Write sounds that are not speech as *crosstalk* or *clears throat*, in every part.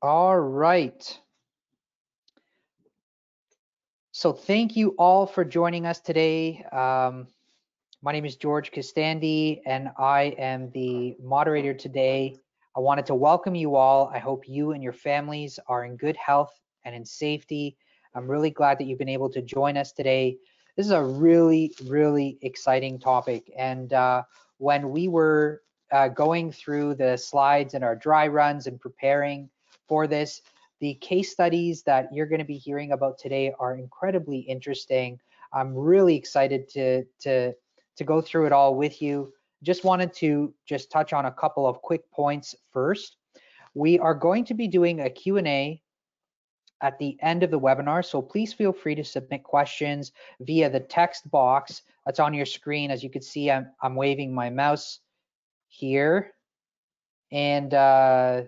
All right. So thank you all for joining us today. Um, my name is George Costandi and I am the moderator today. I wanted to welcome you all. I hope you and your families are in good health and in safety. I'm really glad that you've been able to join us today. This is a really, really exciting topic. And uh, when we were uh, going through the slides and our dry runs and preparing for this. The case studies that you're going to be hearing about today are incredibly interesting. I'm really excited to, to, to go through it all with you. Just wanted to just touch on a couple of quick points first. We are going to be doing a Q&A at the end of the webinar, so please feel free to submit questions via the text box that's on your screen. As you can see, I'm, I'm waving my mouse here. And uh,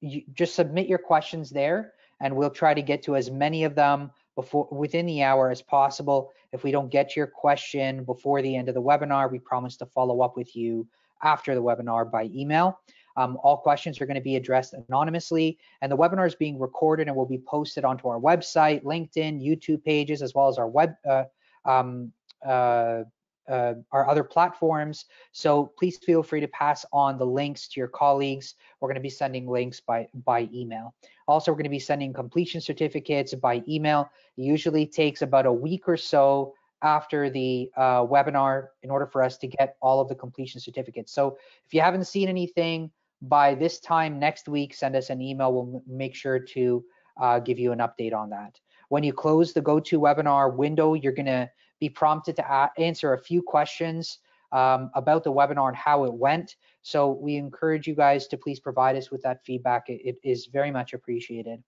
you just submit your questions there and we'll try to get to as many of them before within the hour as possible. If we don't get your question before the end of the webinar, we promise to follow up with you after the webinar by email. Um, all questions are going to be addressed anonymously and the webinar is being recorded and will be posted onto our website, LinkedIn, YouTube pages, as well as our web uh, um, uh, uh, our other platforms. So please feel free to pass on the links to your colleagues. We're going to be sending links by, by email. Also, we're going to be sending completion certificates by email. It usually takes about a week or so after the uh, webinar in order for us to get all of the completion certificates. So if you haven't seen anything by this time next week, send us an email. We'll make sure to uh, give you an update on that. When you close the GoToWebinar window, you're going to be prompted to answer a few questions um, about the webinar and how it went. So we encourage you guys to please provide us with that feedback. it, it is very much appreciated.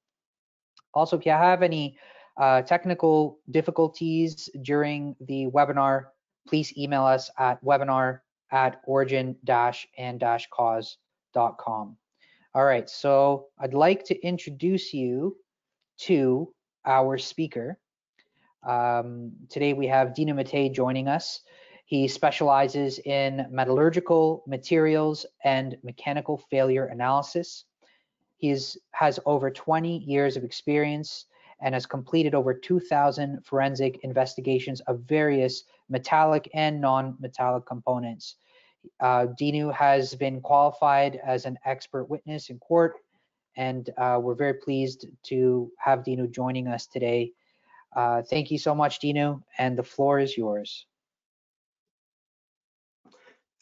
Also, if you have any uh, technical difficulties during the webinar, please email us at webinar at origin-and-cause.com. All right, so I'd like to introduce you to our speaker. Um, today we have Dino Matei joining us. He specializes in metallurgical materials and mechanical failure analysis. He is, has over 20 years of experience and has completed over 2,000 forensic investigations of various metallic and non-metallic components. Uh, Dinu has been qualified as an expert witness in court, and uh, we're very pleased to have Dinu joining us today uh, thank you so much, Dino, and the floor is yours.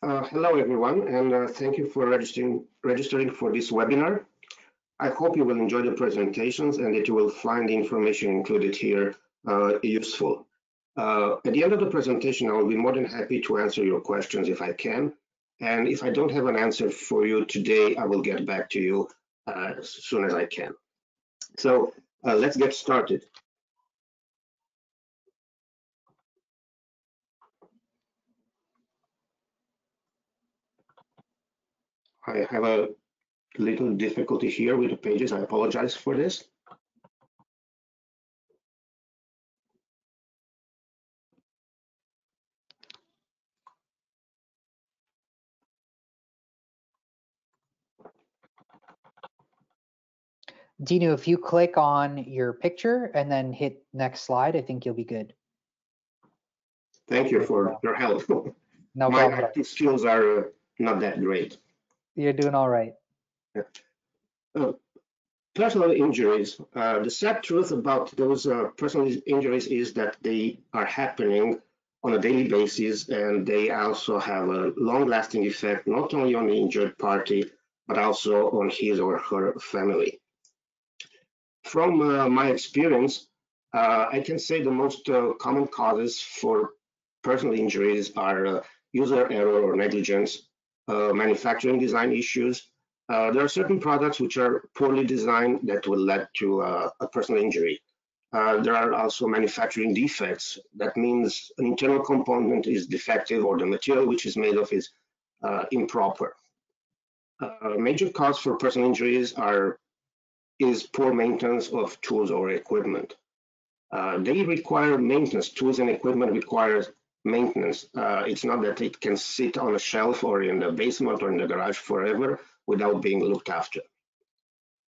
Uh, hello, everyone, and uh, thank you for registering, registering for this webinar. I hope you will enjoy the presentations and that you will find the information included here uh, useful. Uh, at the end of the presentation, I will be more than happy to answer your questions if I can. And if I don't have an answer for you today, I will get back to you uh, as soon as I can. So let's get started. I have a little difficulty here with the pages. I apologize for this. Dino, if you click on your picture and then hit next slide, I think you'll be good. Thank you for your help. No *laughs* My problem. skills are uh, not that great. You're doing all right. Yeah. Uh, personal injuries. Uh, the sad truth about those uh, personal injuries is that they are happening on a daily basis and they also have a long-lasting effect not only on the injured party but also on his or her family. From uh, my experience, uh, I can say the most uh, common causes for personal injuries are user error or negligence, uh, manufacturing design issues. Uh, there are certain products which are poorly designed that will lead to uh, a personal injury. there are also manufacturing defects. That means an internal component is defective or the material which is made of is improper. Uh, major cause for personal injuries are is poor maintenance of tools or equipment. Uh, they require maintenance. Tools and equipment require maintenance. Uh, it's not that it can sit on a shelf or in the basement or in the garage forever without being looked after.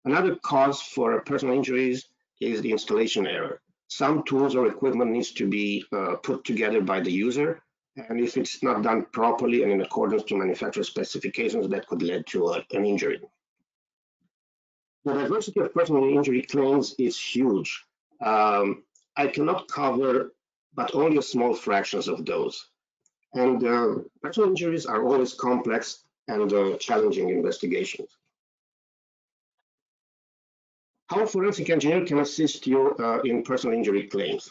Another cause for personal injuries is the installation error. Some tools or equipment needs to be uh, put together by the user, and if it's not done properly and in accordance to manufacturer specifications, that could lead to a, an injury. The diversity of personal injury claims is huge. Um, I cannot cover but only a small fractions of those. And uh, personal injuries are always complex and uh, challenging investigations. How forensic engineer can assist you uh, in personal injury claims.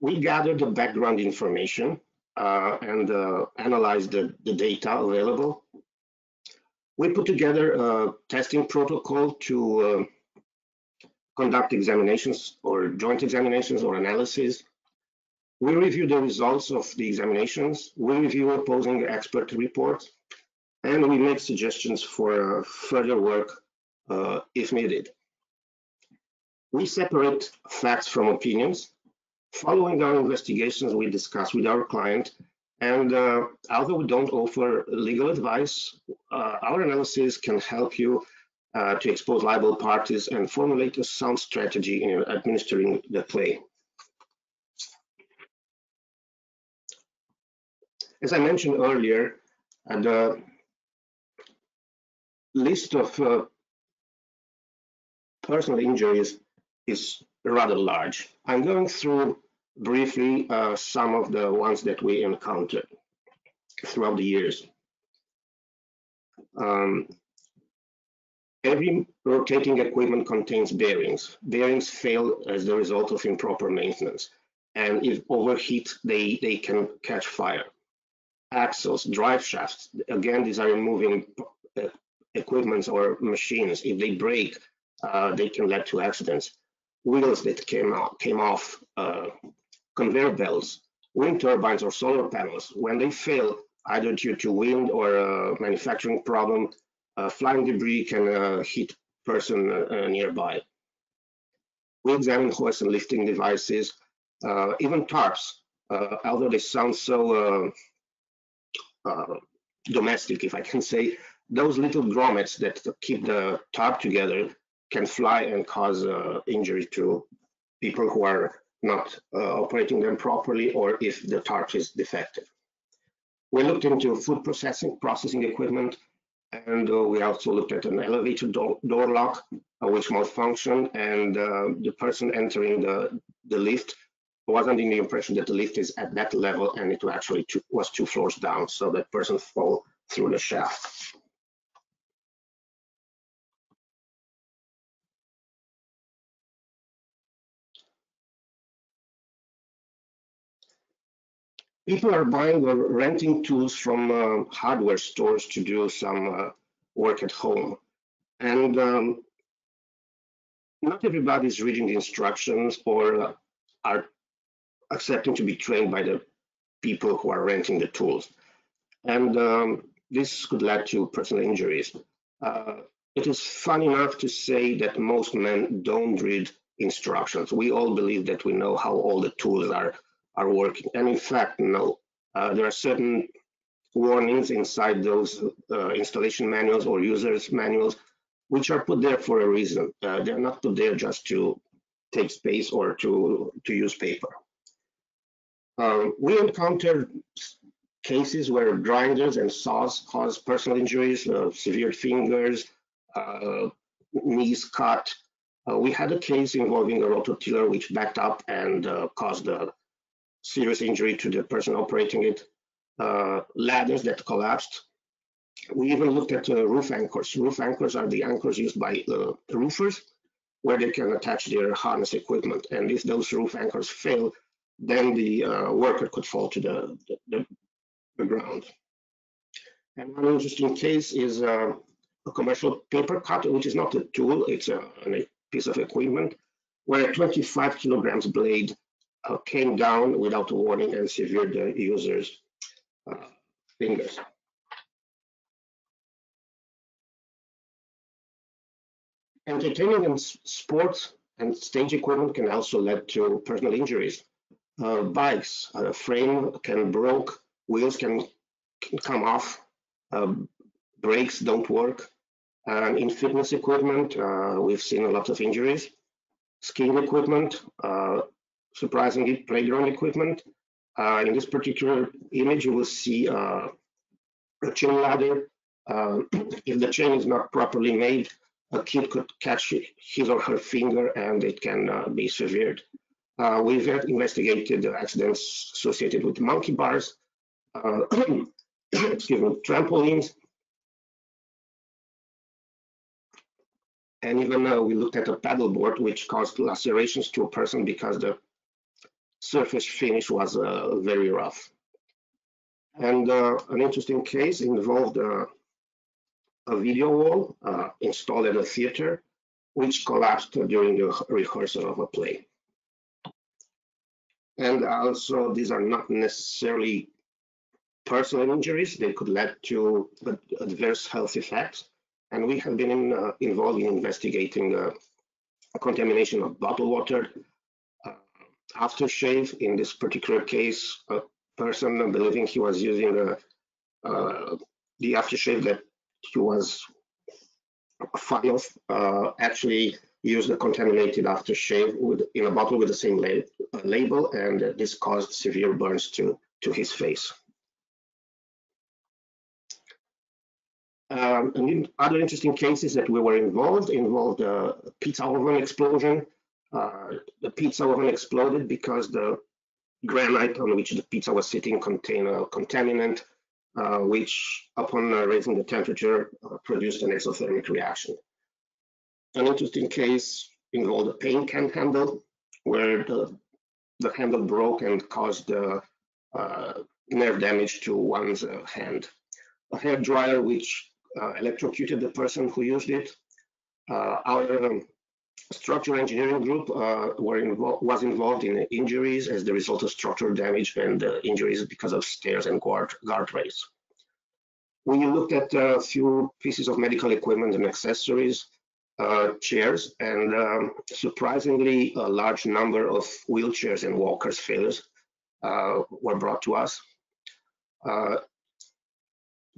We gather the background information uh, and uh, analyze the, the data available. We put together a testing protocol to uh, conduct examinations or joint examinations or analysis. We review the results of the examinations. We review opposing expert reports, and we make suggestions for uh, further work uh, if needed. We separate facts from opinions. Following our investigations, we discuss with our client, and uh, although we don't offer legal advice, uh, our analysis can help you uh, to expose liable parties and formulate a sound strategy in administering the claim. As I mentioned earlier, uh, the list of uh, personal injuries is rather large. I'm going through briefly uh, some of the ones that we encountered throughout the years. Um, Every rotating equipment contains bearings. Bearings fail as the result of improper maintenance. And if overheat, they, they can catch fire. Axles, drive shafts, again, these are moving uh, equipments or machines. If they break, uh, they can lead to accidents. Wheels that came, out, came off, uh, conveyor belts, wind turbines or solar panels, when they fail, either due to wind or a manufacturing problem, uh, flying debris can uh, hit person uh, nearby. We examine hoist and lifting devices, even tarps, although they sound so domestic, if I can say, those little grommets that keep the tarp together can fly and cause uh, injury to people who are not uh, operating them properly or if the tarp is defective. We looked into food processing, processing equipment, and uh, we also looked at an elevator door, door lock, uh, which malfunctioned, and uh, the person entering the, the lift wasn't in the impression that the lift is at that level and it actually two, was two floors down, so that person fell through the shaft. People are buying or renting tools from uh, hardware stores to do some uh, work at home. And um, not everybody is reading the instructions or uh, are accepting to be trained by the people who are renting the tools. And um, this could lead to personal injuries. Uh, it is fun enough to say that most men don't read instructions. We all believe that we know how all the tools are are working. And in fact, no, uh, there are certain warnings inside those uh, installation manuals or users manuals, which are put there for a reason. Uh, they're not put there just to take space or to, to use paper. Um, we encountered cases where grinders and saws cause personal injuries, uh, severe fingers, uh, knees cut. Uh, we had a case involving a rototiller which backed up and caused a serious injury to the person operating it, uh, ladders that collapsed. We even looked at uh, roof anchors. Roof anchors are the anchors used by uh, roofers where they can attach their harness equipment. And if those roof anchors fail, then the uh, worker could fall to the, the, the, ground. And one interesting case is uh, a commercial paper cutter, which is not a tool, it's a, a piece of equipment, where a 25 kilograms blade uh, came down without warning and severed the user's uh, fingers. Entertaining and sports and stage equipment can also lead to personal injuries. Uh, bikes, a frame can broke, wheels can, can come off, uh, brakes don't work. And in fitness equipment, uh, we've seen a lot of injuries. Skiing equipment, uh, surprisingly, playground equipment. Uh, in this particular image, you will see uh, a chain ladder. Uh, *clears throat* if the chain is not properly made, a kid could catch his or her finger and it can uh, be severed. Uh, we've investigated the accidents associated with monkey bars, uh, *clears throat* excuse me, trampolines, and even uh, we looked at a paddleboard which caused lacerations to a person because the surface finish was uh, very rough. And uh, an interesting case involved uh, a video wall installed at a theater, which collapsed during the rehearsal of a play. And also, these are not necessarily personal injuries. They could lead to adverse health effects. And we have been in, uh, involved in investigating uh, contamination of bottled water, aftershave. In this particular case, a person believing he was using uh, uh, the aftershave that he was fond of uh, actually used a contaminated aftershave with, in a bottle with the same lab, label, and this caused severe burns to, to his face. Um, and in other interesting cases that we were involved, involved a pizza oven explosion. Uh, the pizza oven exploded because the granite on which the pizza was sitting contained a contaminant, uh, which upon uh, raising the temperature uh, produced an exothermic reaction. An interesting case involved a paint can handle where the, the handle broke and caused uh, nerve damage to one's hand. A hair dryer which electrocuted the person who used it. Our um, structural engineering group uh, were invo was involved in injuries as the result of structural damage and injuries because of stairs and guard guardrails. you looked at a few pieces of medical equipment and accessories, uh, chairs, and um, surprisingly, a large number of wheelchairs and walkers failures uh, were brought to us. Uh,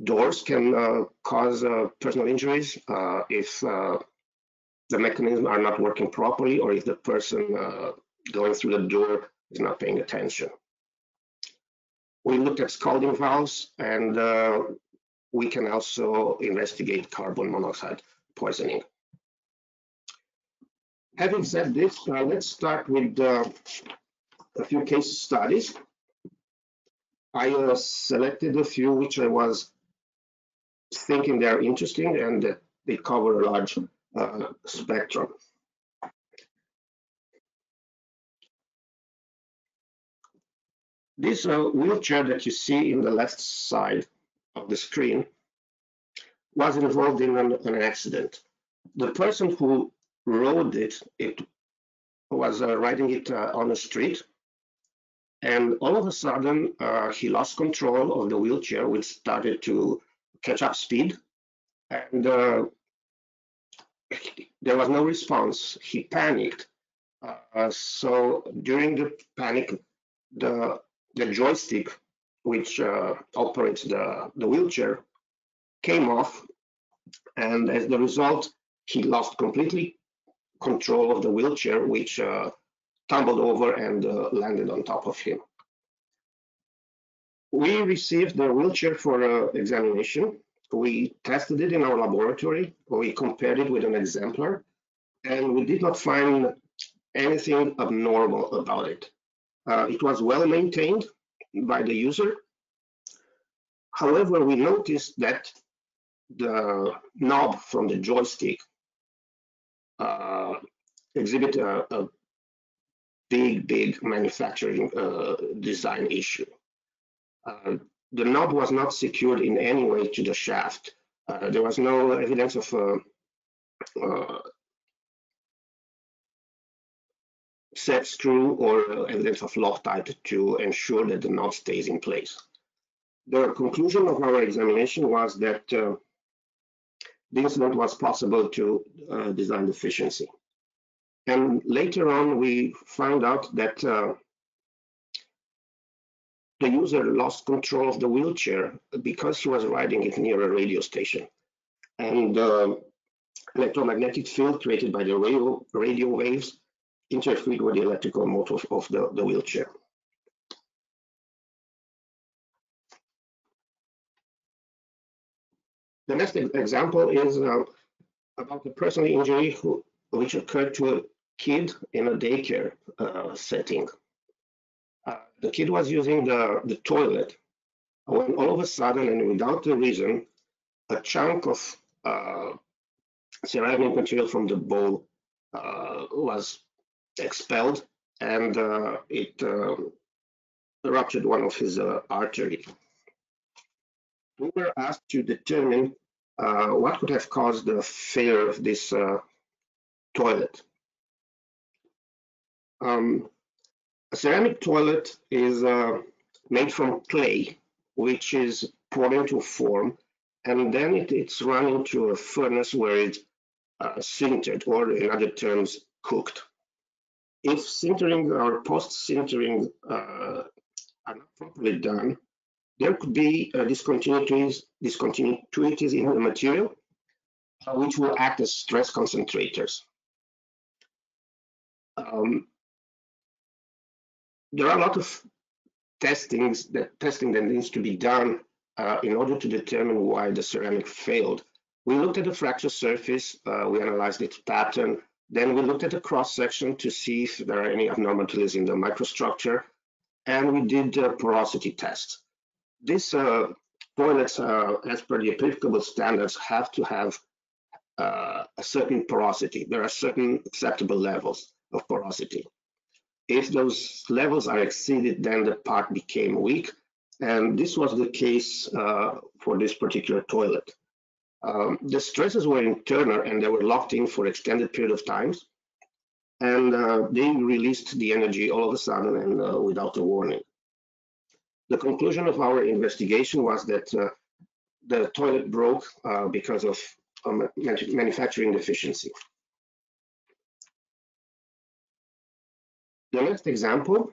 doors can uh, cause uh, personal injuries uh, if the mechanisms are not working properly or if the person going through the door is not paying attention. We looked at scalding valves and we can also investigate carbon monoxide poisoning. Having said this, uh, let's start with uh, a few case studies. I uh, selected a few which I was thinking they're interesting and they cover a large uh, spectrum. This uh, wheelchair that you see in the left side of the screen was involved in an, an accident. The person who rode it, it was uh, riding it uh, on the street, and all of a sudden uh, he lost control of the wheelchair, which started to catch up speed, and uh, there was no response. He panicked. Uh, so during the panic, the the joystick which uh, operates the, the wheelchair came off, and as the result, he lost completely control of the wheelchair, which uh, tumbled over and uh, landed on top of him we received the wheelchair for uh, examination. We tested it in our laboratory. We compared it with an exemplar, and we did not find anything abnormal about it. Uh, it was well maintained by the user. However, we noticed that the knob from the joystick uh, exhibit a, a, big, big manufacturing uh, design issue. Uh, the knob was not secured in any way to the shaft. Uh, there was no evidence of uh, uh set screw or evidence of Loctite to ensure that the knob stays in place. The conclusion of our examination was that uh, the incident was possible to uh, design deficiency. And later on, we found out that uh, the user lost control of the wheelchair because he was riding it near a radio station. And uh, electromagnetic field created by the radio, radio waves interfered with the electrical motor of the, the wheelchair. The next example is uh, about a personal injury who, which occurred to a kid in a daycare uh, setting. Uh, the kid was using the, the toilet when all of a sudden and without a reason, a chunk of uh, ceramic material from the bowl uh, was expelled and uh, it uh, ruptured one of his uh, arteries. We were asked to determine what could have caused the failure of this toilet. Um, a ceramic toilet is made from clay which is poured into form, and then it, it's run into a furnace where it's uh, sintered, or in other terms, cooked. If sintering or post-sintering uh, are not properly done, there could be uh, discontinuities, discontinuities in the material, uh, which will act as stress concentrators. Um, there are a lot of testings that testing that needs to be done uh, in order to determine why the ceramic failed. We looked at the fracture surface, uh, we analyzed its pattern, then we looked at the cross section to see if there are any abnormalities in the microstructure, and we did porosity tests. These uh, toilets, uh, as per the applicable standards, have to have uh, a certain porosity. There are certain acceptable levels of porosity. If those levels are exceeded, then the part became weak. And this was the case uh, for this particular toilet. Um, the stresses were internal and they were locked in for extended period of times. And uh, they released the energy all of a sudden and uh, without a warning. The conclusion of our investigation was that uh, the toilet broke uh, because of um, manufacturing deficiency. The next example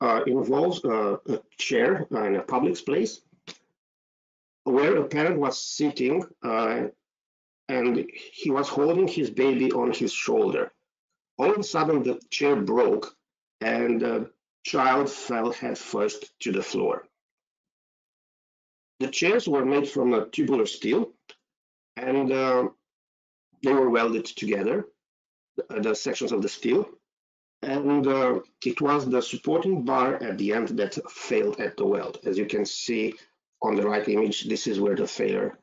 uh, involves uh, a chair in a public place where a parent was sitting uh, and he was holding his baby on his shoulder. All of a sudden, the chair broke and the child fell head first to the floor. The chairs were made from a tubular steel and uh, they were welded together, the, the sections of the steel and uh, it was the supporting bar at the end that failed at the weld. As you can see on the right image, this is where the failure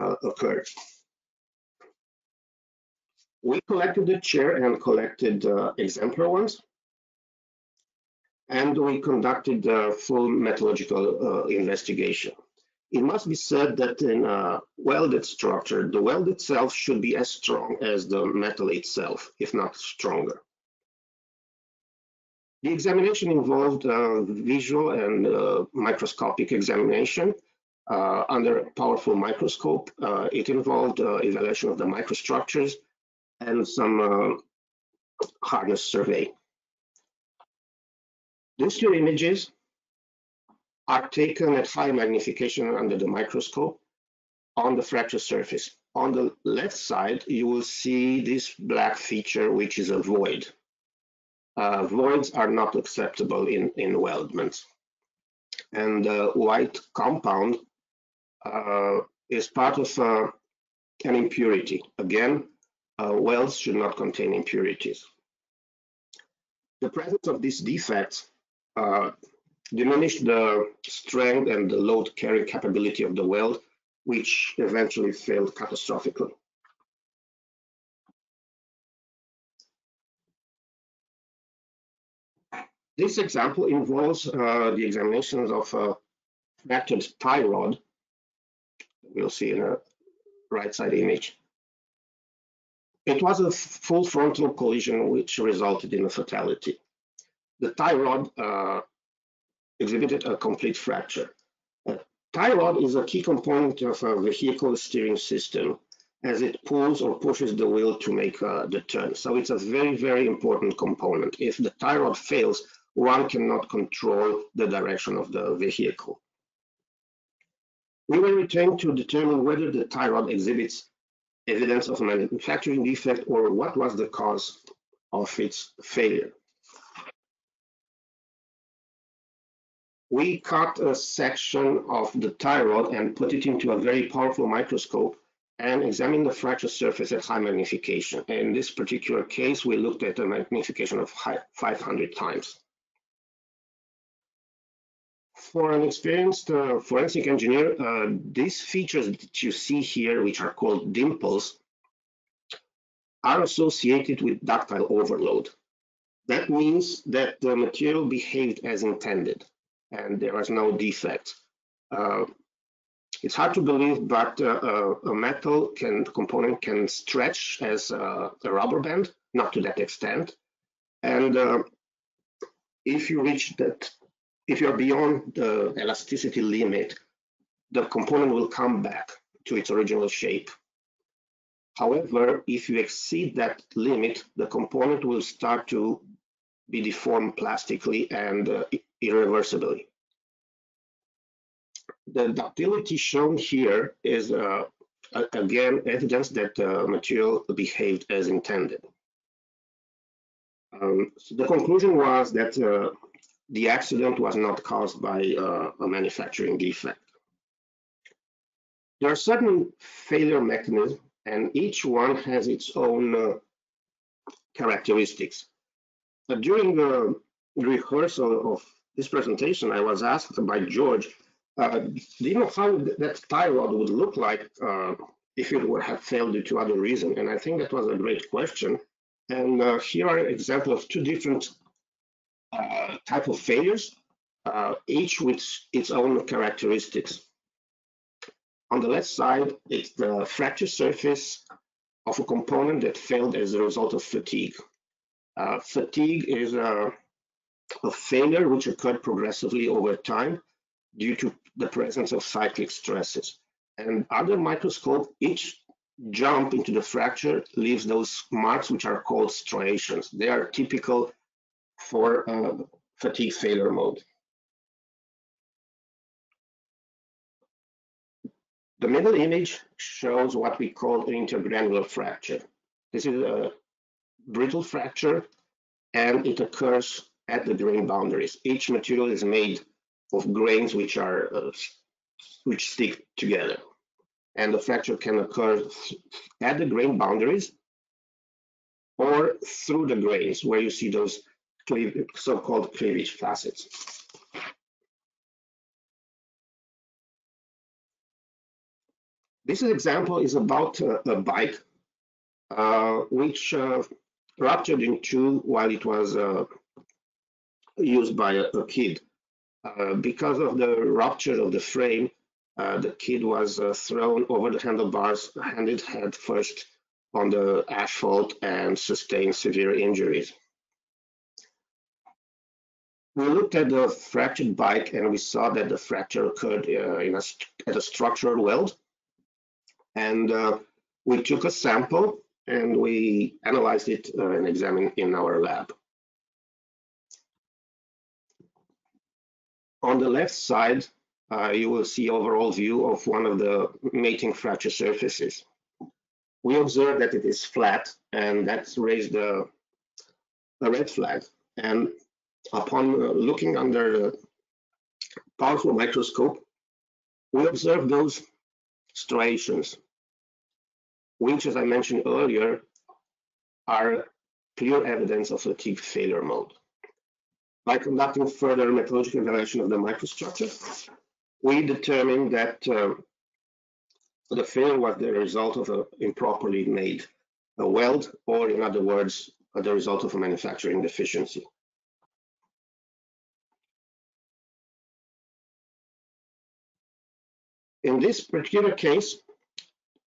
uh, occurred. We collected the chair and collected uh, exemplar ones, and we conducted a full metallurgical uh, investigation. It must be said that in a welded structure, the weld itself should be as strong as the metal itself, if not stronger. The examination involved uh, visual and uh, microscopic examination uh, under a powerful microscope. Uh, it involved uh, evaluation of the microstructures and some uh, hardness survey. These two images are taken at high magnification under the microscope on the fracture surface. On the left side, you will see this black feature, which is a void uh, voids are not acceptable in, in weldments. And the white compound uh, is part of uh, an impurity. Again, uh, welds should not contain impurities. The presence of these defects uh, diminished the strength and the load carrying capability of the weld, which eventually failed catastrophically. This example involves uh, the examinations of a fractured tie rod. We'll see in a right side image. It was a full frontal collision which resulted in a fatality. The tie rod uh, exhibited a complete fracture. A tie rod is a key component of a vehicle steering system as it pulls or pushes the wheel to make uh, the turn. So it's a very, very important component. If the tie rod fails, one cannot control the direction of the vehicle. We will return to determine whether the tie rod exhibits evidence of manufacturing defect or what was the cause of its failure. We cut a section of the tie rod and put it into a very powerful microscope and examined the fracture surface at high magnification. In this particular case, we looked at a magnification of 500 times. For an experienced uh, forensic engineer, uh, these features that you see here, which are called dimples, are associated with ductile overload. That means that the material behaved as intended and there was no defect. Uh, it's hard to believe, but uh, uh, a metal can component can stretch as a, a rubber band, not to that extent. And uh, if you reach that, if you're beyond the elasticity limit, the component will come back to its original shape. However, if you exceed that limit, the component will start to be deformed plastically and uh, irreversibly. The ductility shown here is uh, again evidence that the material behaved as intended. Um, so the conclusion was that uh, the accident was not caused by uh, a manufacturing defect. There are certain failure mechanisms and each one has its own uh, characteristics. But during the rehearsal of this presentation, I was asked by George, uh, do you know how that tie rod would look like uh, if it would have failed due to other reason? And I think that was a great question. And uh, here are examples of two different uh, type of failures, uh, each with its own characteristics. On the left side, it's the fracture surface of a component that failed as a result of fatigue. Uh, fatigue is a, a, failure which occurred progressively over time due to the presence of cyclic stresses. And under microscope, each jump into the fracture leaves those marks which are called striations. They are typical for uh, fatigue failure mode. The middle image shows what we call an intergranular fracture. This is a brittle fracture and it occurs at the grain boundaries. Each material is made of grains which are uh, which stick together. And the fracture can occur at the grain boundaries or through the grains where you see those so-called cleavage facets. This example is about uh, a bike uh, which uh, ruptured in two while it was uh, used by a, a kid. Uh, because of the rupture of the frame, the kid was thrown over the handlebars, handed head first on the asphalt and sustained severe injuries. We looked at the fractured bike and we saw that the fracture occurred uh, in a, at a structural weld and uh, we took a sample and we analyzed it uh, and examined in our lab. On the left side, uh, you will see overall view of one of the mating fracture surfaces. We observed that it is flat and that's raised a, a red flag. And upon uh, looking under the powerful microscope, we observe those striations which, as I mentioned earlier, are clear evidence of fatigue failure mode. By conducting further metallurgical evaluation of the microstructure, we determined that uh, the failure was the result of an improperly made a weld, or in other words, the result of a manufacturing deficiency. In this particular case,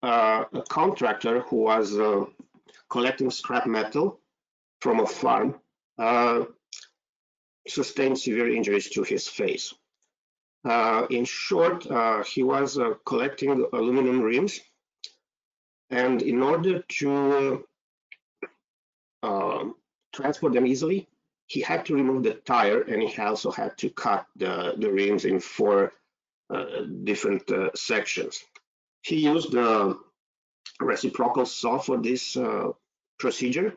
uh, a contractor who was uh, collecting scrap metal from a farm uh, sustained severe injuries to his face. Uh, in short, uh, he was uh, collecting aluminum rims, and in order to transport them easily, he had to remove the tire, and he also had to cut the, the rims in four different sections he used uh, reciprocal saw for this uh, procedure.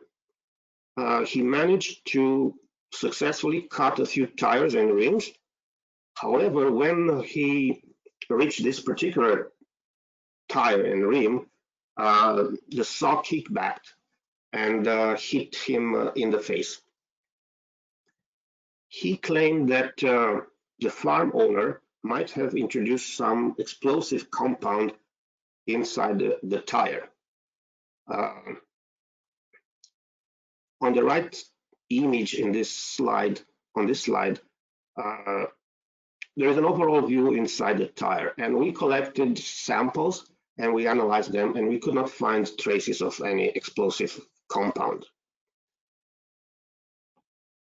Uh, he managed to successfully cut a few tires and rims. However, when he reached this particular tire and rim, uh, the saw kicked back and uh, hit him uh, in the face. He claimed that uh, the farm owner might have introduced some explosive compound inside the, the tire. Uh, on the right image in this slide, on this slide, uh, there is an overall view inside the tire and we collected samples and we analyzed them and we could not find traces of any explosive compound.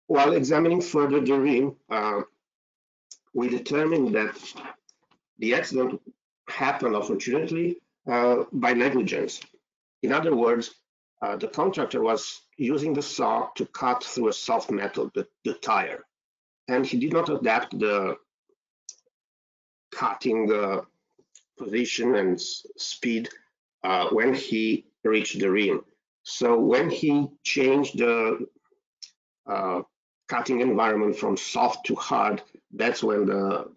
While examining further the rim, uh, we determined that the accident happened unfortunately uh, by negligence. In other words, uh, the contractor was using the saw to cut through a soft metal, the, the tire, and he did not adapt the cutting uh, position and speed uh, when he reached the rim. So when he changed the uh, cutting environment from soft to hard, that's when the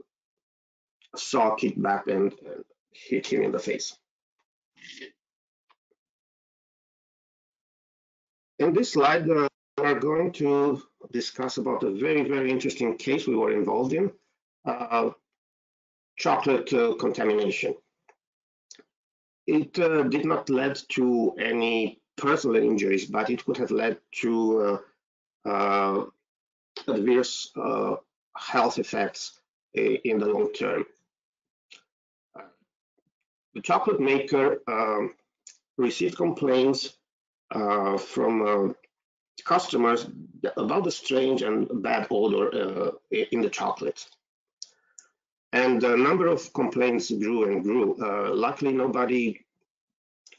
saw kicked back and, hit him in the face. In this slide, uh, we're going to discuss about a very, very interesting case we were involved in, uh, chocolate uh, contamination. It uh, did not lead to any personal injuries, but it could have led to uh, uh, adverse health effects in the long term. The chocolate maker um, received complaints uh, from uh, customers about the strange and bad odor uh, in the chocolate. And the number of complaints grew and grew. Uh, luckily, nobody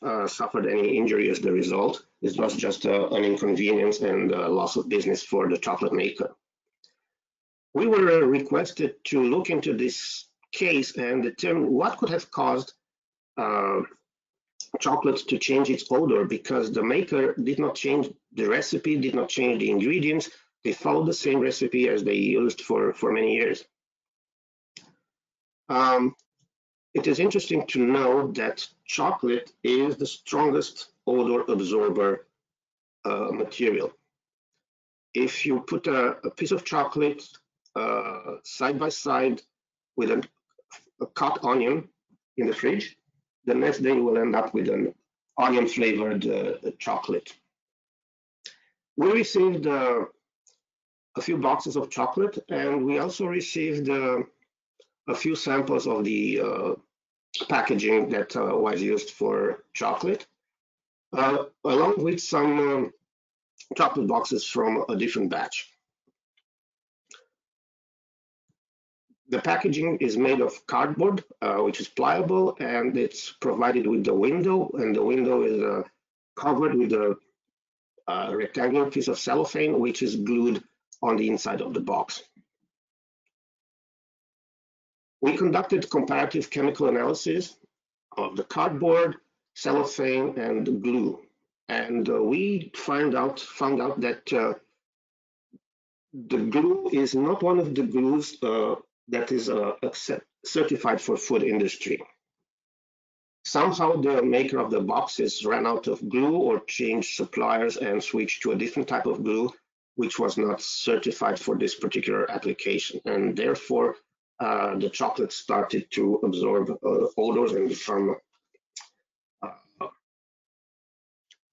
uh, suffered any injury as the result. This was just uh, an inconvenience and loss of business for the chocolate maker. We were requested to look into this case and determine what could have caused chocolate to change its odor because the maker did not change the recipe, did not change the ingredients. They followed the same recipe as they used for, for many years. Um, it is interesting to know that chocolate is the strongest odor absorber uh, material. If you put a, a piece of chocolate uh, side by side with a, cut onion in the fridge, the next day you will end up with an onion flavored uh, chocolate. We received uh, a few boxes of chocolate and we also received uh, a few samples of the uh, packaging that uh, was used for chocolate, along with some um, chocolate boxes from a different batch. The packaging is made of cardboard, uh, which is pliable, and it's provided with the window, and the window is uh, covered with a, a, rectangular piece of cellophane, which is glued on the inside of the box. We conducted comparative chemical analysis of the cardboard, cellophane, and glue, and uh, we find out found out that uh, the glue is not one of the glues uh, that is uh, certified for food industry. Somehow the maker of the boxes ran out of glue or changed suppliers and switched to a different type of glue, which was not certified for this particular application. And therefore, uh, the chocolate started to absorb uh, odors and become uh,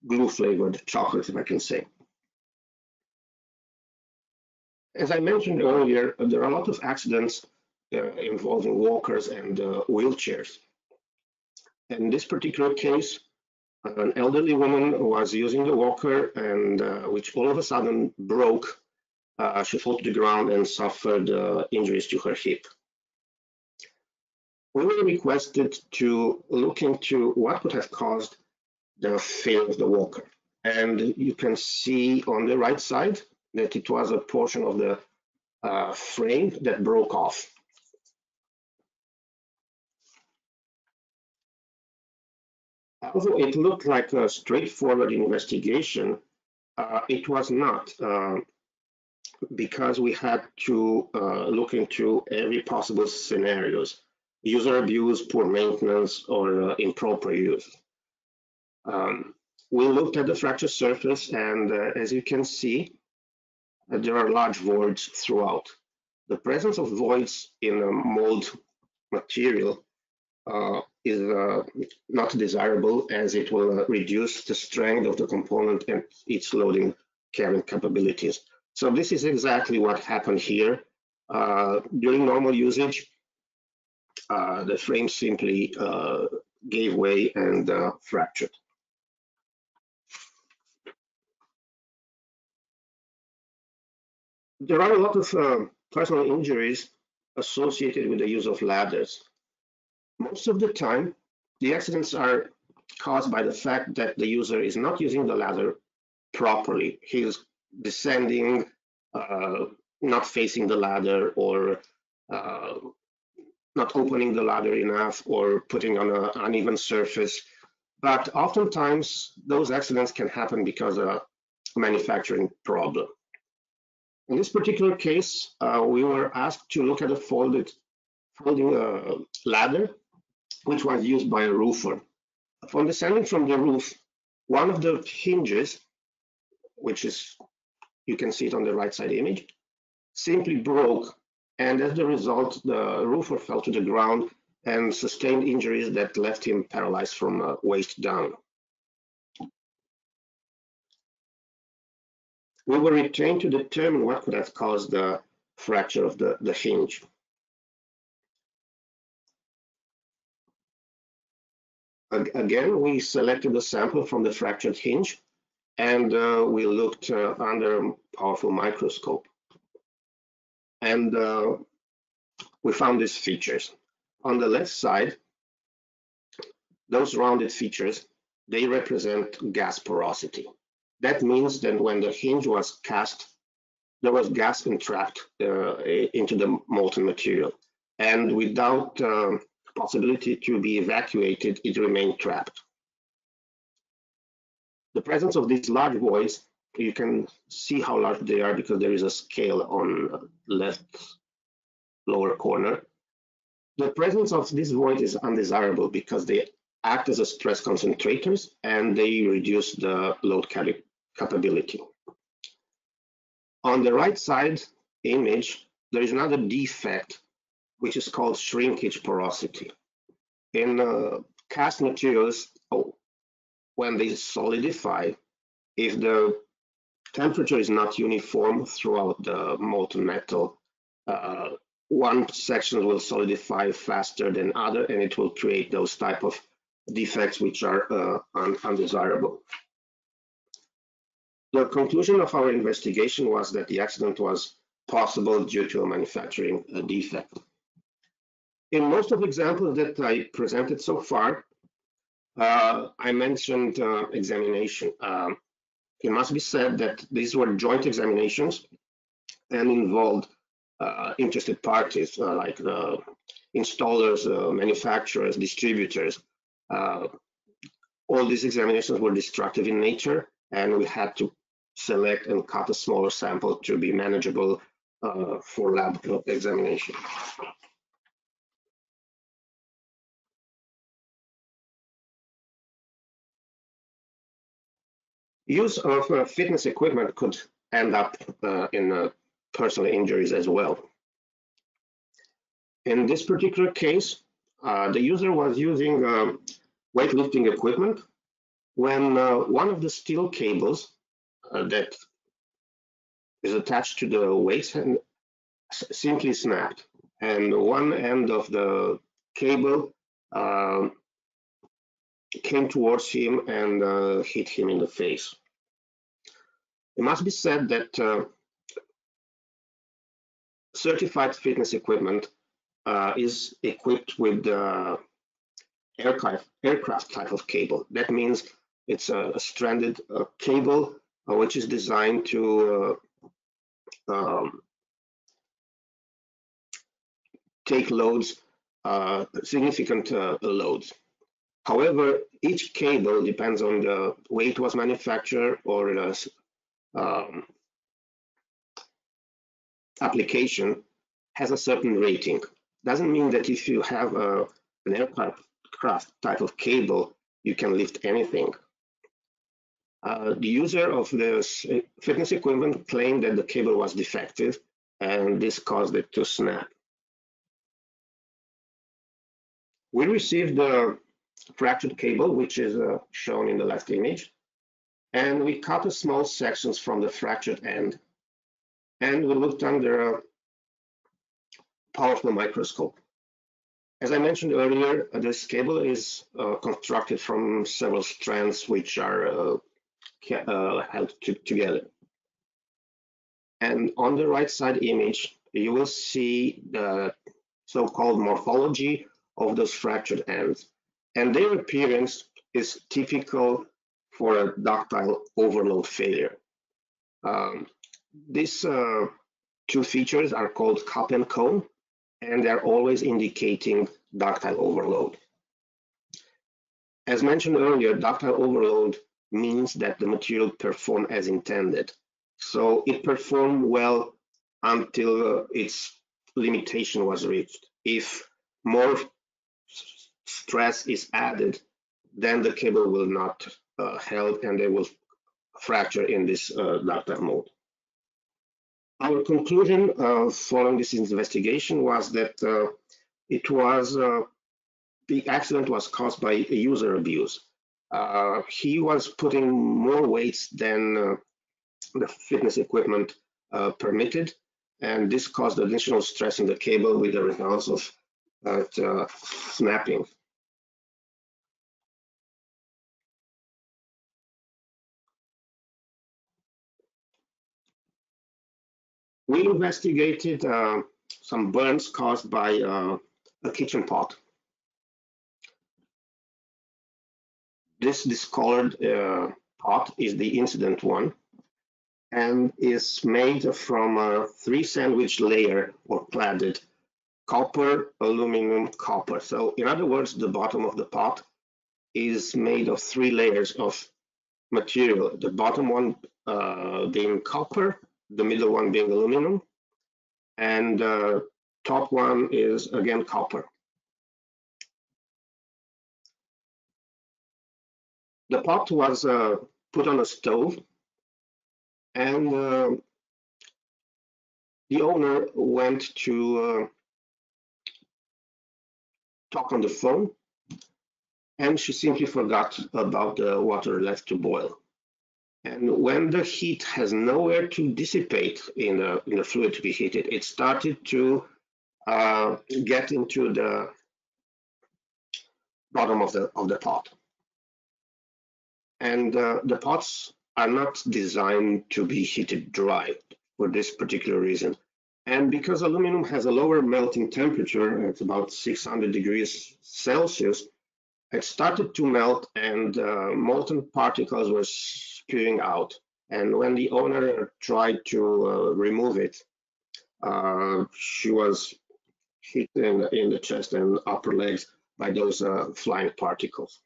glue flavored chocolate, if I can say. As I mentioned earlier, there are a lot of accidents uh, involving walkers and uh, wheelchairs. In this particular case, an elderly woman was using the walker and uh, which all of a sudden broke. Uh, she fell to the ground and suffered uh, injuries to her hip. We were requested to look into what could have caused the failure of the walker. And you can see on the right side, that it was a portion of the uh, frame that broke off. Although it looked like a straightforward investigation, uh, it was not uh, because we had to uh, look into every possible scenarios, user abuse, poor maintenance, or uh, improper use. Um, we looked at the fracture surface and uh, as you can see, uh, there are large voids throughout. The presence of voids in a mold material uh, is uh, not desirable as it will uh, reduce the strength of the component and its loading carrying capabilities. So this is exactly what happened here. Uh, during normal usage, uh, the frame simply uh, gave way and fractured. There are a lot of personal injuries associated with the use of ladders. Most of the time, the accidents are caused by the fact that the user is not using the ladder properly. He is descending, uh, not facing the ladder, or uh, not opening the ladder enough, or putting on an uneven surface. But oftentimes, those accidents can happen because of a manufacturing problem. In this particular case, uh, we were asked to look at a folded folding uh, ladder which was used by a roofer. Upon descending from the roof, one of the hinges, which is, you can see it on the right side image, simply broke. And as a result, the roofer fell to the ground and sustained injuries that left him paralyzed from uh, waist down. We were retained to determine what could have caused the fracture of the, the hinge. Again, we selected a sample from the fractured hinge and uh, we looked uh, under a powerful microscope. And uh, we found these features. On the left side, those rounded features, they represent gas porosity. That means that when the hinge was cast, there was gas entrapped uh, into the molten material. And without um, possibility to be evacuated, it remained trapped. The presence of these large voids, you can see how large they are because there is a scale on left lower corner. The presence of this void is undesirable because they act as a stress concentrators and they reduce the load capability. On the right side image, there is another defect which is called shrinkage porosity. In uh, cast materials, oh, when they solidify, if the temperature is not uniform throughout the molten metal, uh, one section will solidify faster than other, and it will create those type of defects which are uh, un undesirable. The conclusion of our investigation was that the accident was possible due to a manufacturing uh, defect in most of the examples that I presented so far, uh, I mentioned uh, examination. Um, it must be said that these were joint examinations and involved uh, interested parties uh, like the installers, uh, manufacturers, distributors. Uh, all these examinations were destructive in nature, and we had to select and cut a smaller sample to be manageable for lab examination. Use of uh, fitness equipment could end up uh, in uh, personal injuries as well. In this particular case, uh, the user was using um, weightlifting equipment when uh, one of the steel cables uh, that is attached to the weights and simply snapped and one end of the cable um, came towards him and uh, hit him in the face. It must be said that uh, certified fitness equipment uh, is equipped with uh, aircraft, aircraft type of cable. That means it's a, a stranded uh, cable uh, which is designed to uh, um, take loads, significant loads. However, each cable depends on the way it was manufactured or the um, application has a certain rating. Doesn't mean that if you have a, an aircraft type of cable, you can lift anything. Uh, the user of this fitness equipment claimed that the cable was defective and this caused it to snap. We received the fractured cable, which is uh, shown in the left image, and we cut a small sections from the fractured end, and we looked under a powerful microscope. As I mentioned earlier, uh, this cable is uh, constructed from several strands which are uh, uh, held to, together. And on the right side image, you will see the so-called morphology of those fractured ends. And their appearance is typical for a ductile overload failure. Um, these uh, two features are called cup and cone, and they're always indicating ductile overload. As mentioned earlier, ductile overload means that the material performed as intended. So it performed well until uh, its limitation was reached. If more stress is added, then the cable will not uh, held and they will fracture in this uh, ductile mode. Our conclusion uh, following this investigation was that uh, it was uh, the accident was caused by user abuse. Uh, he was putting more weights than uh, the fitness equipment uh, permitted, and this caused additional stress in the cable with the results of uh, snapping. We investigated uh, some burns caused by uh, a kitchen pot. This discolored uh, pot is the incident one and is made from a three sandwich layer or cladded copper, aluminum, copper. So in other words, the bottom of the pot is made of three layers of material. The bottom one uh, being copper, the middle one being aluminum, and the uh, top one is again copper. The pot was uh, put on a stove and uh, the owner went to uh, talk on the phone and she simply forgot about the water left to boil. And when the heat has nowhere to dissipate in the, in the fluid to be heated, it started to uh, get into the bottom of the, of the pot. And uh, the pots are not designed to be heated dry for this particular reason. And because aluminum has a lower melting temperature, it's about 600 degrees Celsius, it started to melt and uh, molten particles were spewing out. And when the owner tried to uh, remove it, uh, she was hit in, in the chest and upper legs by those uh, flying particles.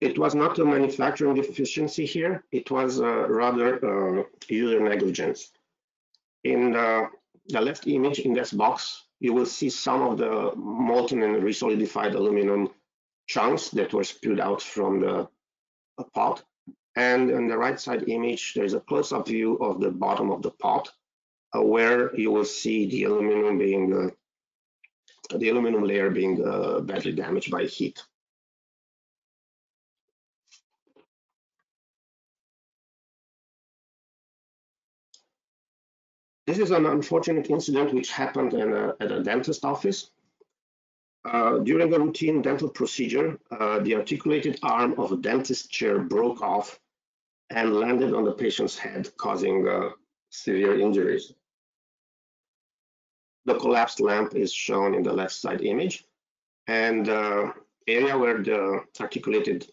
It was not a manufacturing deficiency here, it was uh, rather uh, user negligence. In the, the, left image in this box, you will see some of the molten and resolidified aluminum chunks that were spewed out from the pot. And in the right side image, there's a close-up view of the bottom of the pot, uh, where you will see the aluminum being uh, the aluminum layer being uh, badly damaged by heat. This is an unfortunate incident which happened a, at a dentist office. Uh, during a routine dental procedure, uh, the articulated arm of a dentist chair broke off and landed on the patient's head, causing uh, severe injuries. The collapsed lamp is shown in the left side image, and the uh, area where the articulated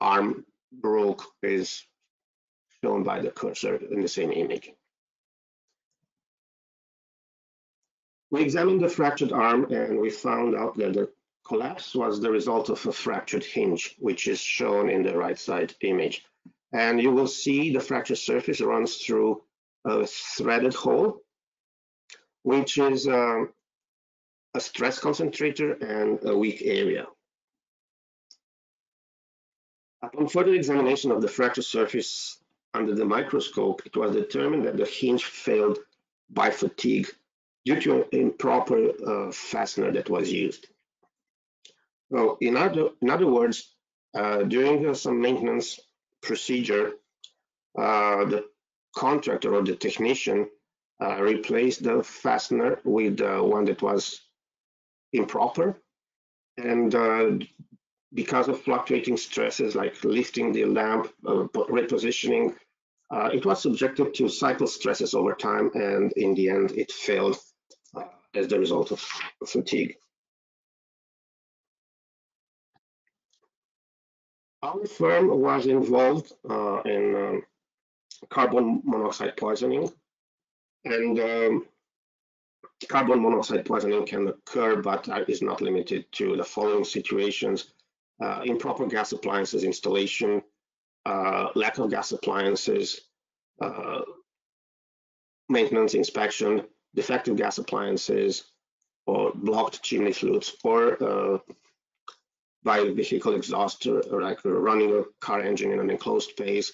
arm broke is shown by the cursor in the same image. We examined the fractured arm and we found out that the collapse was the result of a fractured hinge, which is shown in the right side image. And you will see the fractured surface runs through a threaded hole, which is um, a stress concentrator and a weak area. Upon further examination of the fracture surface under the microscope, it was determined that the hinge failed by fatigue due to an improper uh, fastener that was used. Well, in other, in other words, uh, during uh, some maintenance procedure, uh, the contractor or the technician uh, replaced the fastener with uh, one that was improper. And uh, because of fluctuating stresses like lifting the lamp, repositioning, it was subjected to cycle stresses over time. And in the end, it failed as the result of fatigue. Our firm was involved uh, in um, carbon monoxide poisoning, and um, carbon monoxide poisoning can occur, but is not limited to the following situations: uh, improper gas appliances installation, uh, lack of gas appliances, uh, maintenance inspection, defective gas appliances, or blocked chimney flutes, or uh, by vehicle exhaust, like running a car engine in an enclosed space,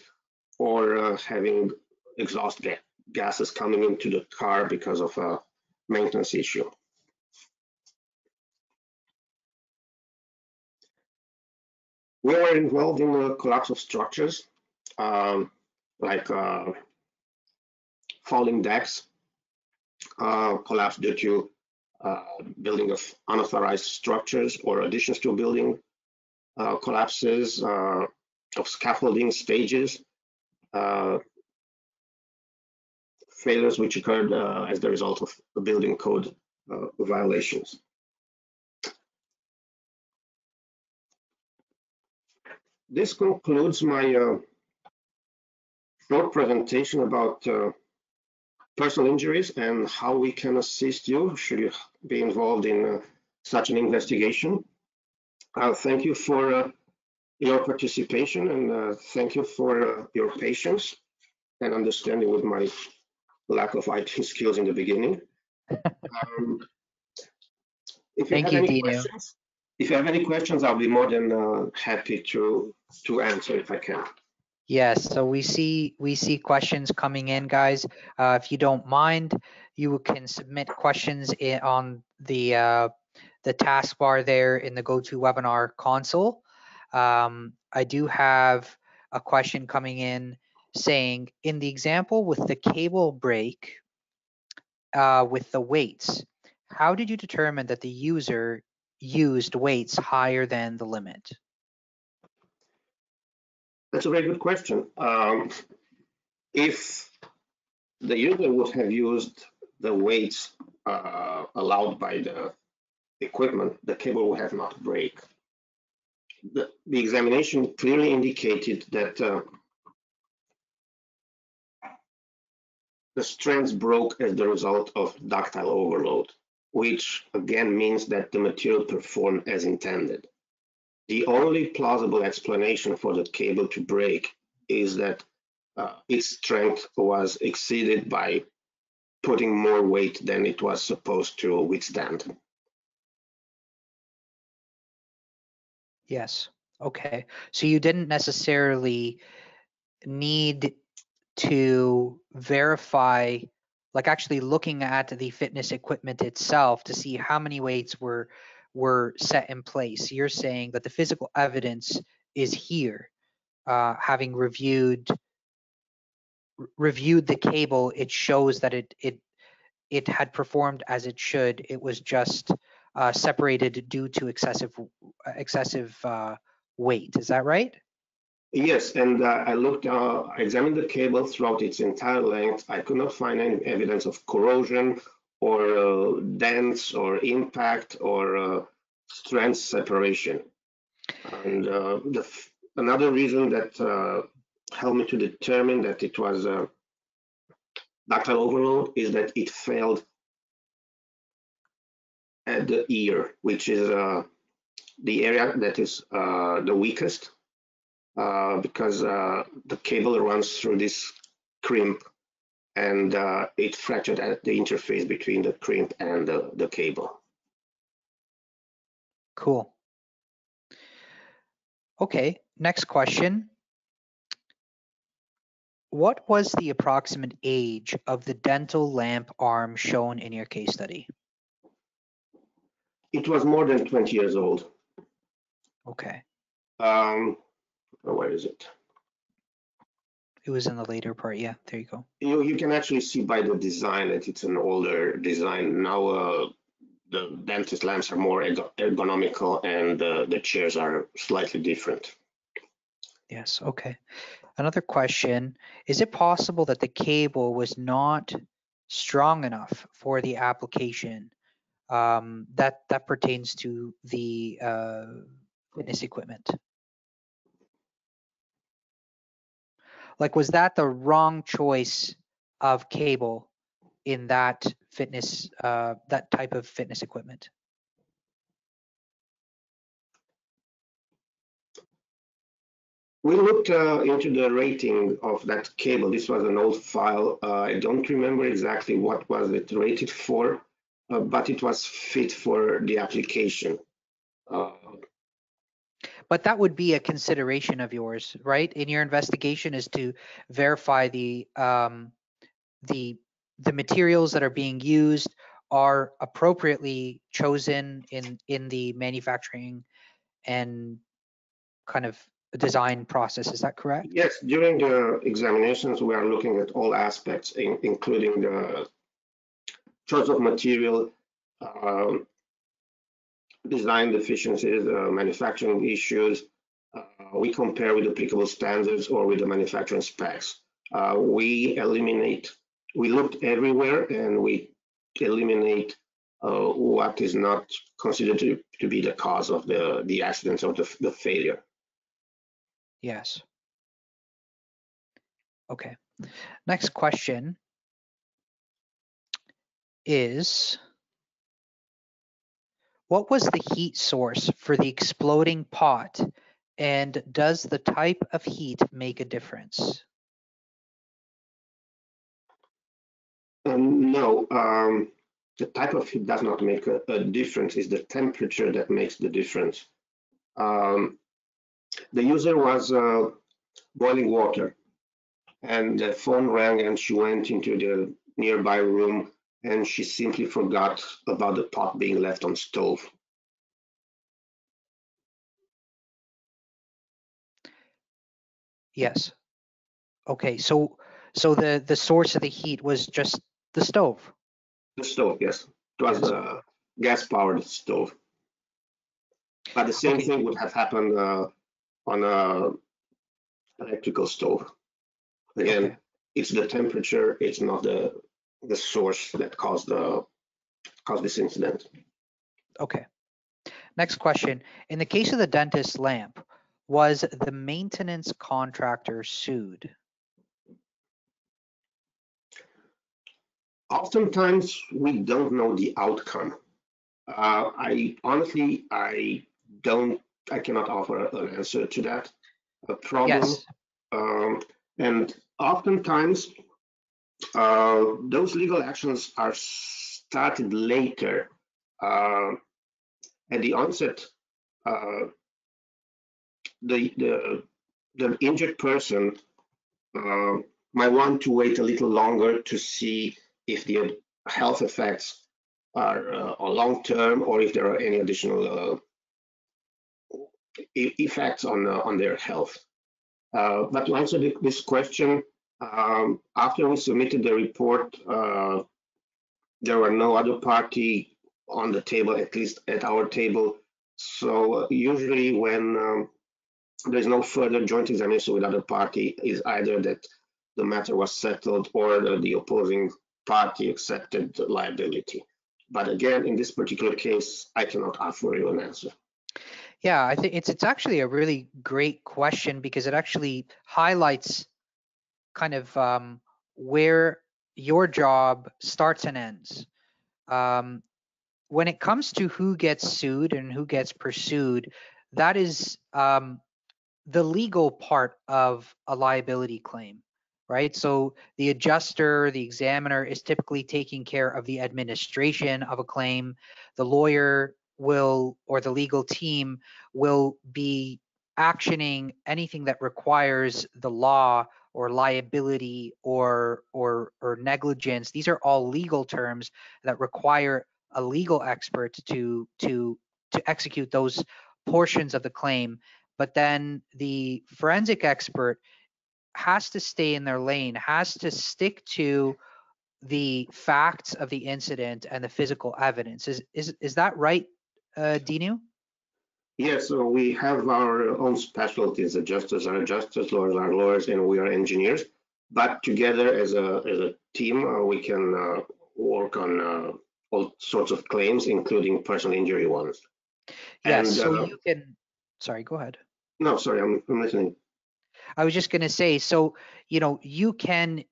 or uh, having exhaust ga gases coming into the car because of a maintenance issue. We were involved in the collapse of structures, um, like uh, falling decks, uh, collapse due to uh, building of unauthorized structures or additions to a building, uh, collapses uh, of scaffolding stages, failures which occurred as the result of building code violations. This concludes my uh, short presentation about uh, personal injuries and how we can assist you should you be involved in uh, such an investigation. Uh, thank you for uh, your participation and uh, thank you for uh, your patience and understanding with my lack of IT *laughs* skills in the beginning. Um, if you thank you, Dino. If you have any questions, I'll be more than uh, happy to to answer if I can. Yes, so we see we see questions coming in, guys. Uh, if you don't mind, you can submit questions in, on the uh, the taskbar there in the GoToWebinar console. Um, I do have a question coming in saying, in the example with the cable break uh, with the weights, how did you determine that the user used weights higher than the limit? That's a very good question. Um, if the user would have used the weights uh, allowed by the equipment, the cable would have not break. The, the examination clearly indicated that uh, the strands broke as the result of ductile overload, which again means that the material performed as intended. The only plausible explanation for the cable to break is that uh, its strength was exceeded by putting more weight than it was supposed to withstand. Yes. Okay. So you didn't necessarily need to verify, like actually looking at the fitness equipment itself to see how many weights were were set in place. You're saying that the physical evidence is here. Uh, having reviewed reviewed the cable, it shows that it it it had performed as it should. It was just uh, separated due to excessive excessive uh, weight. Is that right? Yes, and uh, I looked, uh, I examined the cable throughout its entire length. I could not find any evidence of corrosion or uh, or impact or uh, strength separation. And uh, the, another reason that uh, helped me to determine that it was a ductile overload is that it failed at the ear, which is uh, the area that is uh, the weakest uh, because uh, the cable runs through this crimp and uh, it fractured at the interface between the crimp and the, the cable. Cool. Okay, next question. What was the approximate age of the dental lamp arm shown in your case study? It was more than 20 years old. Okay, Um, where is it? It was in the later part. Yeah, there you go. You, you can actually see by the design that it's an older design. Now uh, the dentist lamps are more ergo- ergonomical and uh, the chairs are slightly different. Yes, okay. Another question, is it possible that the cable was not strong enough for the application? Um, that that pertains to the uh, fitness equipment. Like, was that the wrong choice of cable in that fitness, uh, that type of fitness equipment? We looked uh, into the rating of that cable. This was an old file. Uh, I don't remember exactly what was it rated for, uh, but it was fit for the application. But that would be a consideration of yours, right? In your investigation is to verify the um, the the materials that are being used are appropriately chosen in in the manufacturing and kind of design process. Is that correct? Yes, during the examinations, we are looking at all aspects, in- including the choice of material, um, design deficiencies, uh, manufacturing issues. Uh, We compare with applicable standards or with the manufacturing specs. Uh, We eliminate, we looked everywhere and we eliminate uh, what is not considered to to be the cause of the the accidents or the the failure. Yes. Okay. Next question is what was the heat source for the exploding pot and does the type of heat make a difference? Um, no, um, the type of heat does not make a, a difference. It's the temperature that makes the difference. Um, the user was uh, boiling water, and the phone rang, and she went into the nearby room, and she simply forgot about the pot being left on stove. Yes. Okay, so so the the source of the heat was just the stove. The stove, yes, it was Yes. a gas-powered stove. But the same Okay. thing would have happened uh, on a electrical stove. Again, Okay. it's the temperature, it's not the the source that caused the caused this incident. Okay. Next question. In the case of the dentist lamp, was the maintenance contractor sued? Oftentimes, we don't know the outcome. Uh, I honestly, I don't, I cannot offer an answer to that. A problem, Yes. um, and oftentimes, uh, those legal actions are started later. Uh, at the onset, uh, the the the injured person uh, might want to wait a little longer to see if the health effects are uh, long term or if there are any additional uh, effects on uh, on their health. But to answer this question, um, after we submitted the report, uh, there were no other party on the table, at least at our table. So uh, usually when um, there's no further joint examination with other party, is either that the matter was settled or the, the opposing party accepted liability. But again, in this particular case, I cannot offer you an answer. Yeah, I think it's it's actually a really great question because it actually highlights kind of um, where your job starts and ends. Um, when it comes to who gets sued and who gets pursued, that is um, the legal part of a liability claim, right? So the adjuster, the examiner is typically taking care of the administration of a claim. The lawyer will, or the legal team will be actioning anything that requires the law or liability or or or negligence these are all legal terms that require a legal expert to to to execute those portions of the claim but then the forensic expert has to stay in their lane has to stick to the facts of the incident and the physical evidence is is is that right uh, Dinu? Yes, so we have our own specialties. Adjusters are adjusters, lawyers are lawyers, and we are engineers. But together as a as a team, uh, we can uh, work on uh, all sorts of claims, including personal injury ones. Yes, and, so uh, you can. Sorry, go ahead. No, sorry, I'm, I'm listening. I was just going to say, so you know, you can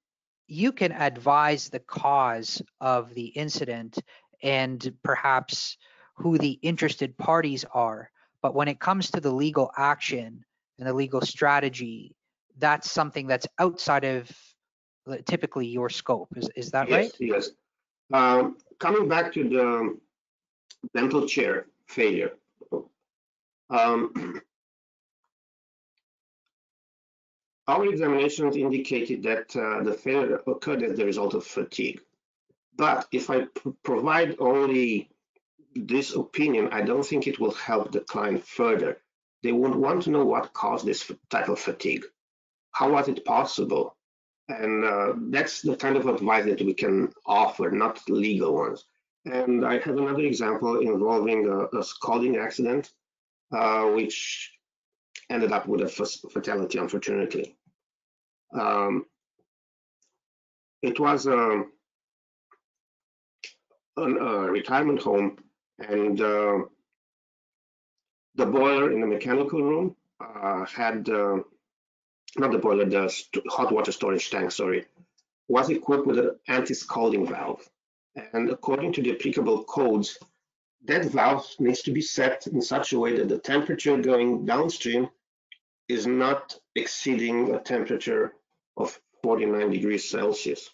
you can advise the cause of the incident and perhaps who the interested parties are but when it comes to the legal action and the legal strategy, that's something that's outside of typically your scope. Is is that yes, right? Yes. Um, coming back to the dental chair failure. Um, *clears throat* our examinations indicated that uh, the failure occurred as the result of fatigue. But if I provide only this opinion, I don't think it will help the client further. They would want to know what caused this type of fatigue. How was it possible? And uh, that's the kind of advice that we can offer, not legal ones. And I have another example involving a, a scalding accident, uh, which ended up with a fatality, unfortunately. Um, it was um, a, a retirement home and uh, the boiler in the mechanical room uh, had, uh, not the boiler, the hot water storage tank, sorry, was equipped with an anti-scalding valve. And according to the applicable codes, that valve needs to be set in such a way that the temperature going downstream is not exceeding a temperature of 49 degrees Celsius.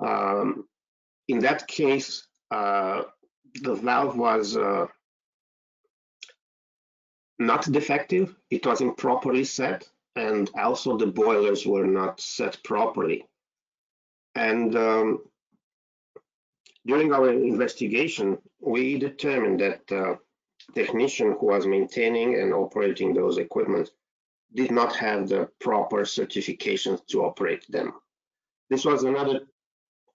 Um, in that case, uh, the valve was uh, not defective, it was improperly set, and also the boilers were not set properly. And um, during our investigation, we determined that the technician who was maintaining and operating those equipment did not have the proper certifications to operate them. This was another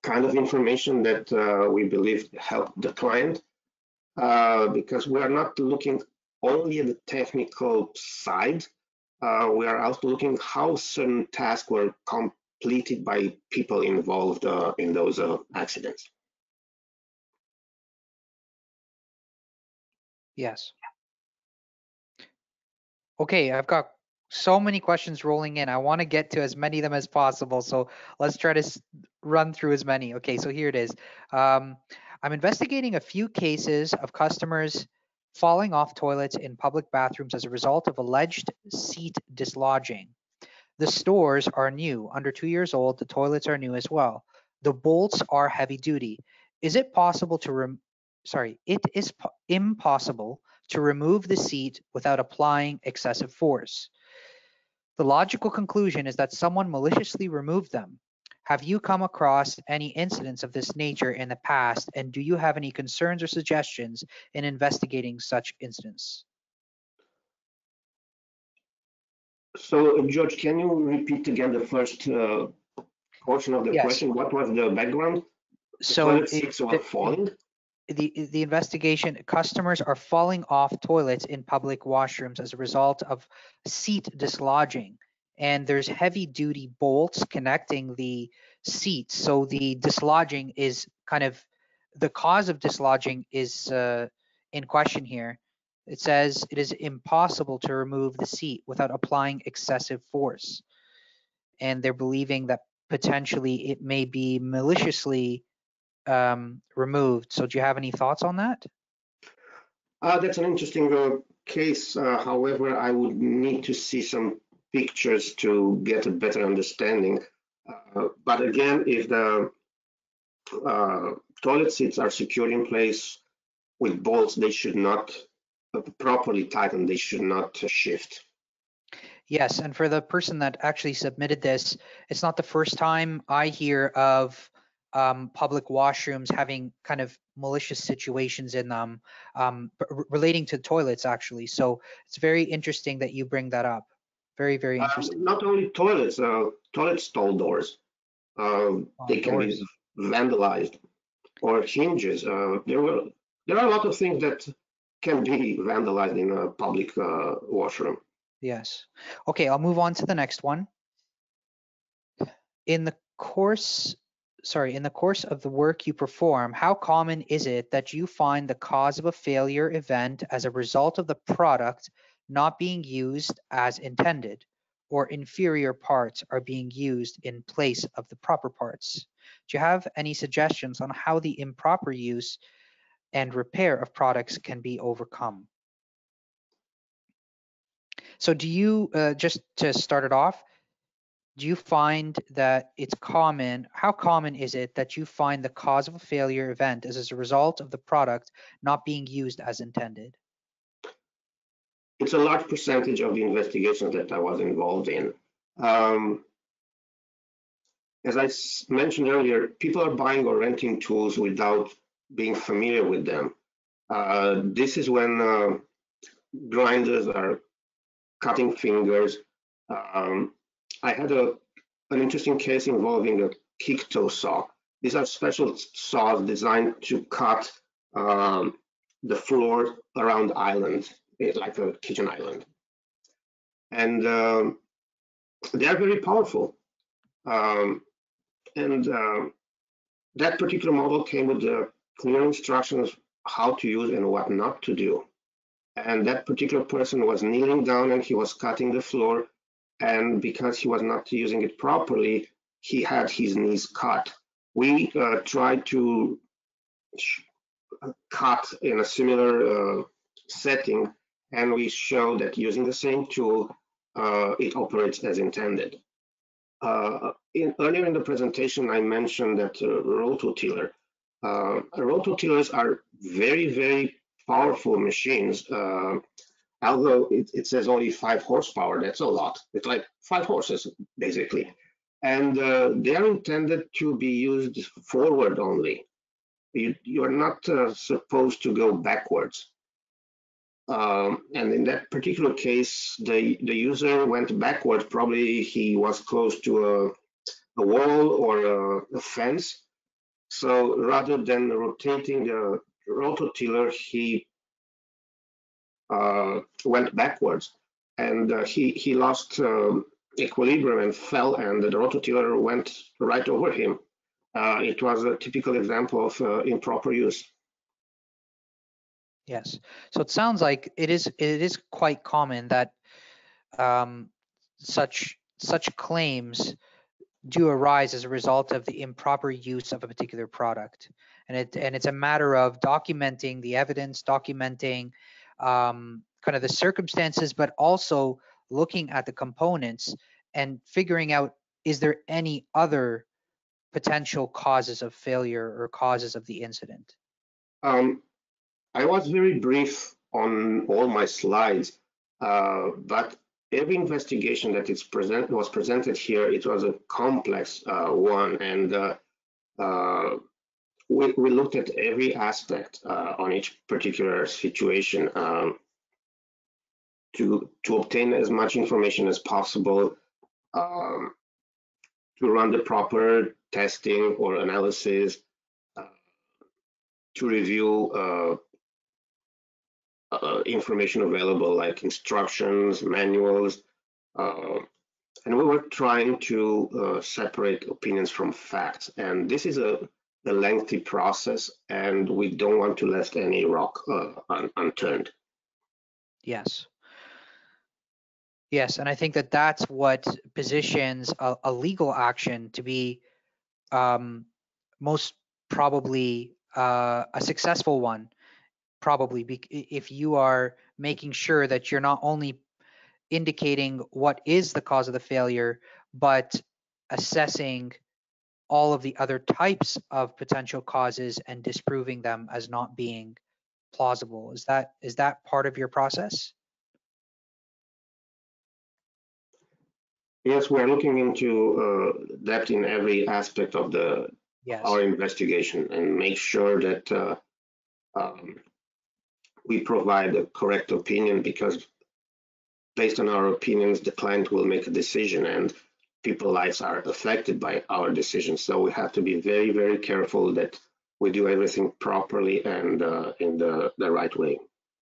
kind of information that uh, we believe help the client uh, because we are not looking only at the technical side. Uh, we are also looking how certain tasks were completed by people involved uh, in those uh, accidents. Yes. Okay, I've got so many questions rolling in. I want to get to as many of them as possible. So let's try to run through as many. Okay, so here it is. Um, I'm investigating a few cases of customers falling off toilets in public bathrooms as a result of alleged seat dislodging. The stores are new, under two years old. The toilets are new as well. The bolts are heavy duty. Is it possible to rem- sorry, it is po- impossible to remove the seat without applying excessive force. The logical conclusion is that someone maliciously removed them. Have you come across any incidents of this nature in the past, and do you have any concerns or suggestions in investigating such incidents? So, George, can you repeat again the first uh, portion of the yes. question? What was the background? So, it, were falling? the the investigation customers are falling off toilets in public washrooms as a result of seat dislodging and there's heavy duty bolts connecting the seats so the dislodging is kind of the cause of dislodging is uh, in question here it says it is impossible to remove the seat without applying excessive force and they're believing that potentially it may be maliciously um, removed. So do you have any thoughts on that? Uh, that's an interesting uh, case. Uh, however, I would need to see some pictures to get a better understanding. Uh, but again, if the uh, toilet seats are secured in place with bolts, they should not uh, properly tighten. They should not shift. Yes, and for the person that actually submitted this, it's not the first time I hear of um, public washrooms having kind of malicious situations in them um, relating to toilets actually. So it's very interesting that you bring that up. Very, very um, interesting. not only toilets, uh, toilet stall doors, uh, they can doors. be vandalized or hinges. Uh, there were there are a lot of things that can be vandalized in a public uh, washroom. Yes. Okay, I'll move on to the next one. In the course, sorry, in the course of the work you perform, how common is it that you find the cause of a failure event as a result of the product not being used as intended, or inferior parts are being used in place of the proper parts? Do you have any suggestions on how the improper use and repair of products can be overcome? So do you, uh, just to start it off, do you find that it's common, how common is it that you find the cause of a failure event as a result of the product not being used as intended? It's a large percentage of the investigations that I was involved in. Um, as I mentioned earlier, people are buying or renting tools without being familiar with them. Uh, this is when uh, grinders are cutting fingers. Um, I had a an interesting case involving a kick toe saw. These are special saws designed to cut um, the floor around islands, like a kitchen island. And um, they are very powerful. Um, and um, that particular model came with the clear instructions how to use and what not to do and that particular person was kneeling down and he was cutting the floor and because he was not using it properly he had his knees cut we uh, tried to cut in a similar uh, setting and we show that using the same tool uh, it operates as intended uh, in, earlier in the presentation i mentioned that uh, rototiller uh, rototillers are very very powerful machines. Uh, although it, it, says only five horsepower, that's a lot. It's like five horses, basically. And uh, they are intended to be used forward only. You, you're not uh, supposed to go backwards. Um, and in that particular case, the, the user went backwards. Probably he was close to a, a wall or a, a fence. So rather than rotating the rototiller, he uh, went backwards and uh, he, he lost um, equilibrium and fell and the rototiller went right over him. Uh, it was a typical example of uh, improper use. Yes, so it sounds like it is it is quite common that um, such such claims do arise as a result of the improper use of a particular product and it and it's a matter of documenting the evidence, documenting um, kind of the circumstances, but also looking at the components and figuring out is there any other potential causes of failure or causes of the incident? Um, I was very brief on all my slides, uh, but every investigation that is present was presented here, it was a complex uh, one, and uh, uh we, we looked at every aspect uh, on each particular situation um, to to obtain as much information as possible um, to run the proper testing or analysis uh, to review uh, information available like instructions manuals uh, and we were trying to uh, separate opinions from facts and this is a a lengthy process and we don't want to left any rock uh, un unturned. Yes. Yes, and I think that that's what positions a, a legal action to be um, most probably uh, a successful one. Probably be- if you are making sure that you're not only indicating what is the cause of the failure, but assessing all of the other types of potential causes and disproving them as not being plausible. Is that is that part of your process? Yes, we're looking into uh, that in every aspect of the Yes. our investigation and make sure that uh, um, we provide a correct opinion because based on our opinions, the client will make a decision and people's lives are affected by our decisions. So we have to be very, very careful that we do everything properly and uh, in the, the right way.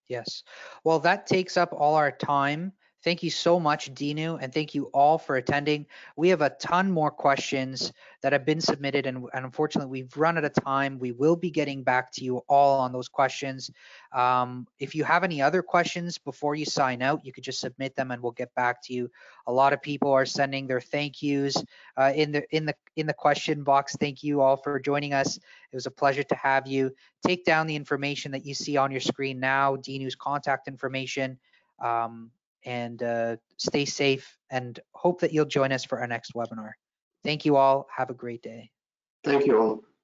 Yes. Well, that takes up all our time. Thank you so much, Dinu, and thank you all for attending. We have a ton more questions that have been submitted, and, and unfortunately, we've run out of time. We will be getting back to you all on those questions. Um, if you have any other questions before you sign out, you could just submit them, and we'll get back to you. A lot of people are sending their thank yous uh, in the in the in the question box. Thank you all for joining us. It was a pleasure to have you. Take down the information that you see on your screen now, Dinu's contact information. Um, and uh, stay safe and hope that you'll join us for our next webinar. Thank you all. Have a great day. Thank you all.